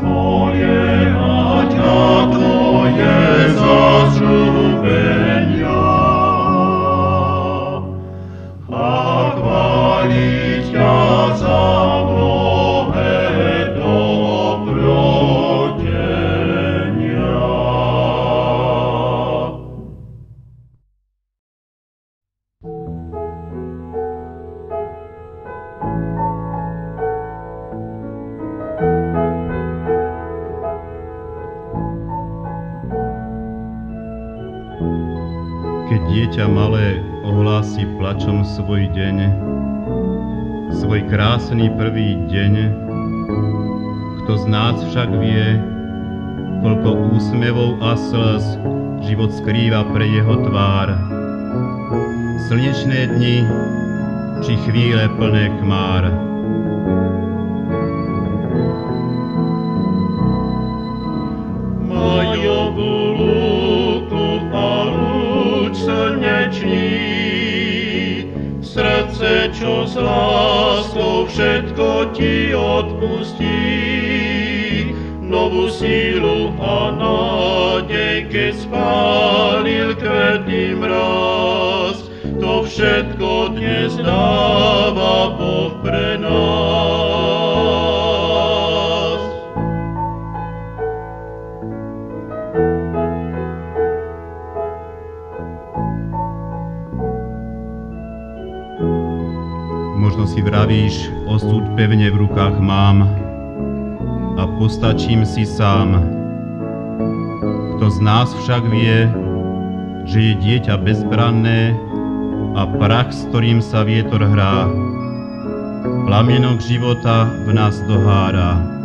dieťa svoj deň, svoj krásny prvý deň. Kto z nás však vie, koľko úsmevov a slz život skrýva pre jeho tvár. Slnečné dni či chvíle plné kmár. Čo s láskou všetko ti odpustí. Novú sílu a nádej, keď spálil kvetný mraz, to všetko dnes dáva Boh pre nás. Si vravíš, osud pevne v rukách mám a postačím si sám. Kto z nás však vie, že je dieťa bezbranné a prach, s ktorým sa vietor hrá, plamienok života v nás dohára.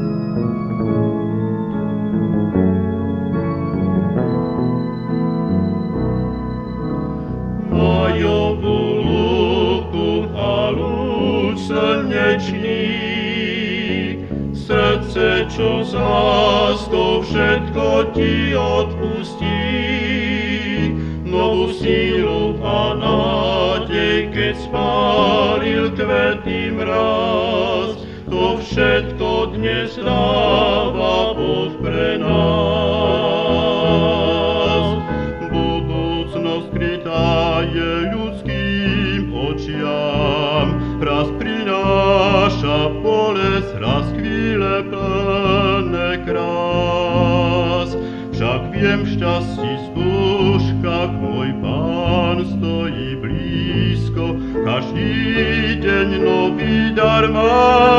Spálil kvetný mraz, to všetko dnes dáva Boh pre nás. Budúcnosť skrytá je ľudským očiam, raz prináša pole, raz chvíle plná krás. Však viem v Oh.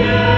Yeah.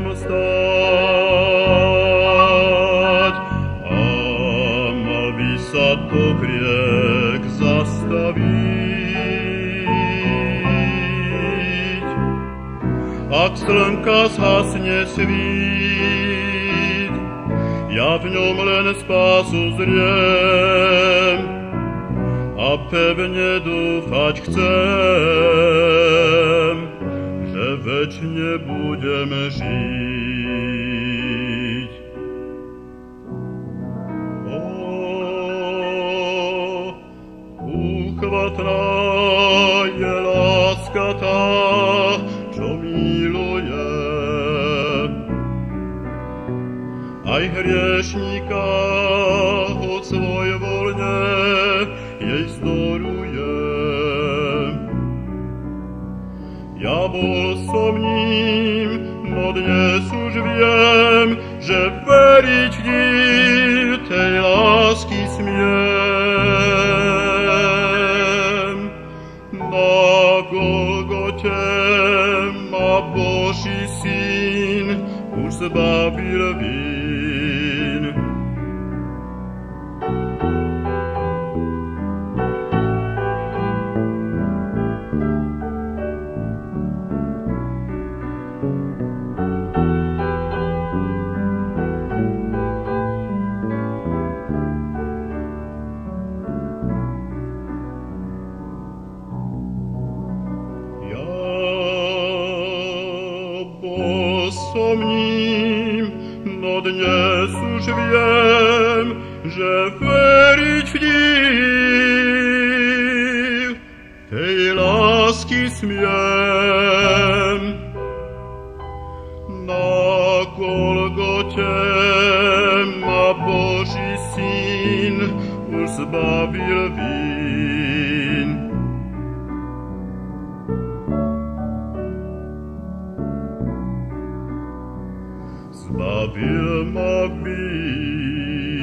mohom stať. A mal by sa to riek zastaviť. Ak slnka zhasne svít, ja v ňom len spásu zriem a pevne dúfať chcem večne budem žiť. O, uchvatná odniósł, już wiem, że werić w tej laski zbawię ma mi.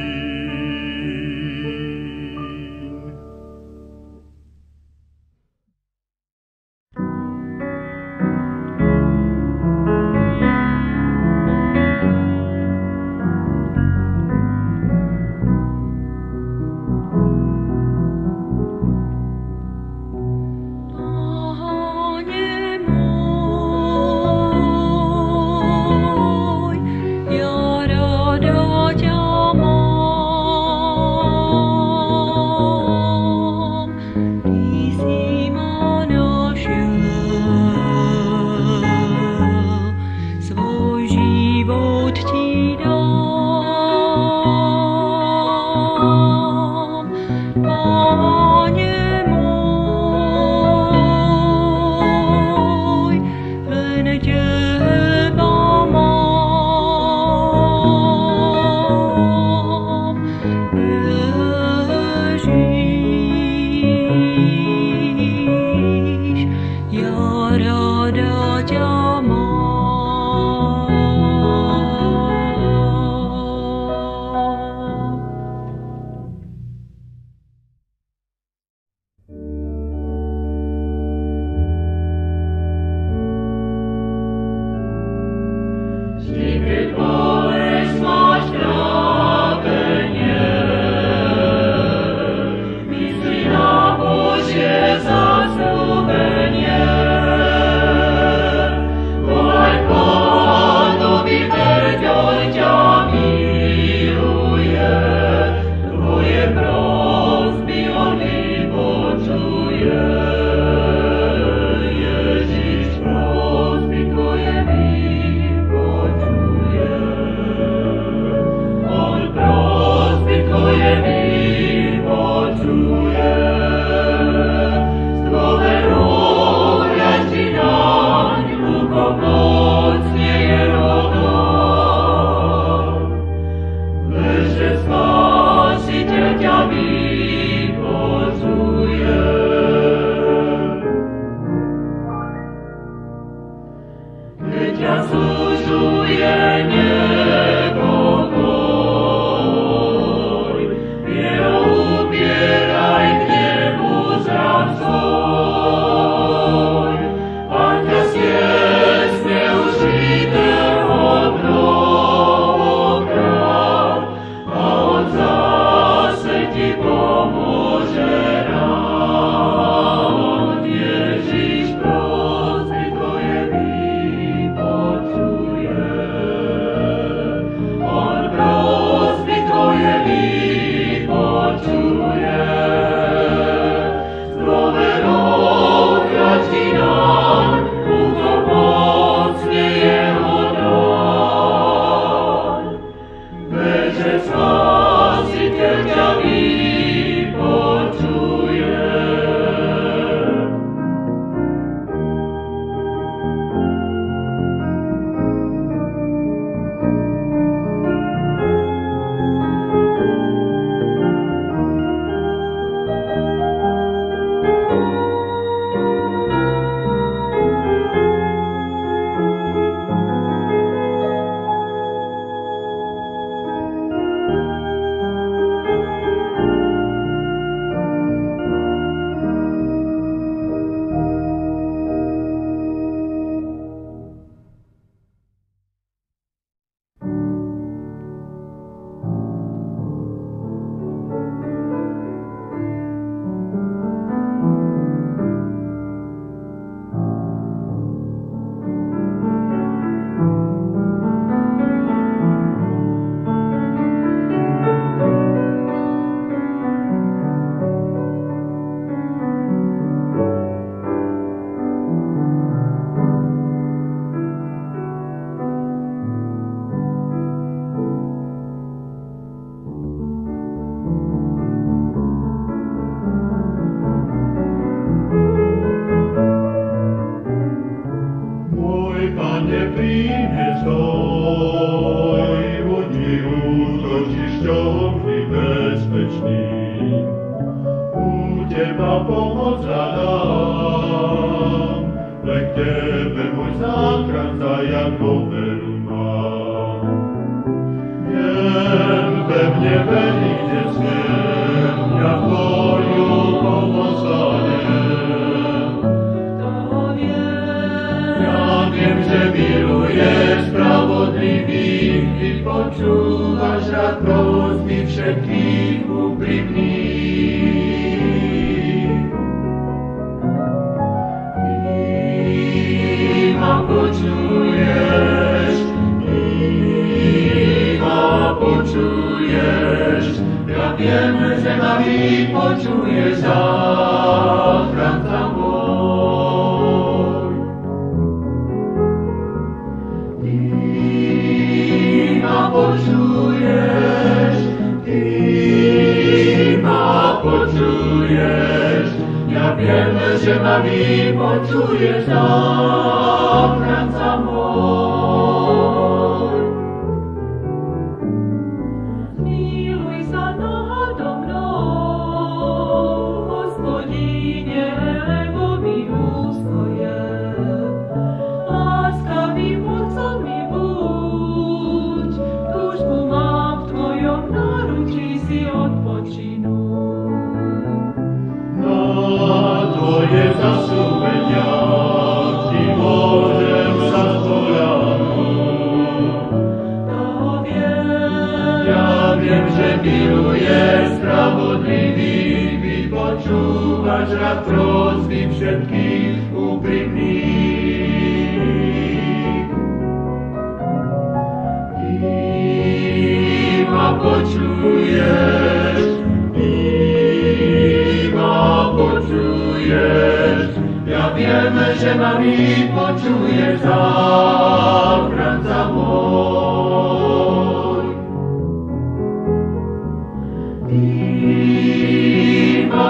years old. srozví všetkých úprimných. I ma počuješ, i ma počuješ, ja wiem, że ma mi poczujesz sam.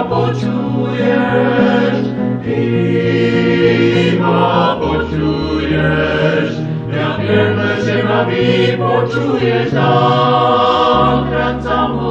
počuješ, ty ma počuješ. Ja viem, že ma vypočuješ, záchranca môj.